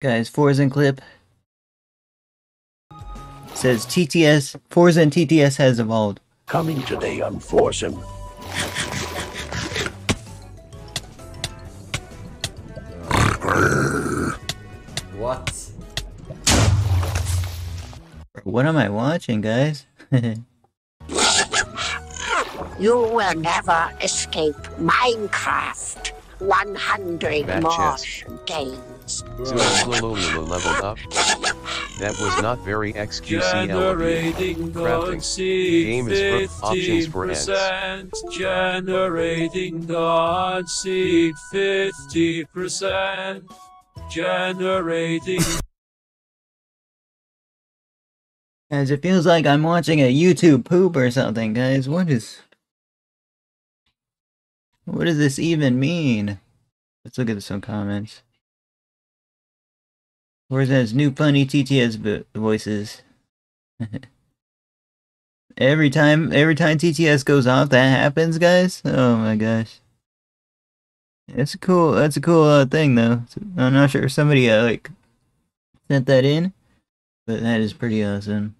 Guys, Forsen clip says TTS Forsen and TTS has evolved. Coming today on Forsen. What? What am I watching, guys? You will never escape Minecraft. 100 Bad more chess. games. Zululululu leveled up. That was not very XQCL of you. Generating Crafting. dot Game is for options for ends. 50%. Generating dot seed 50%. Generating guys, it feels like I'm watching a YouTube poop or something, guys. What is What does this even mean? Let's look at some comments. Where's those new funny TTS voices? every time, every time TTS goes off, that happens, guys. Oh my gosh, it's a cool. That's a cool uh, thing, though. I'm not sure if somebody uh, like sent that in, but that is pretty awesome.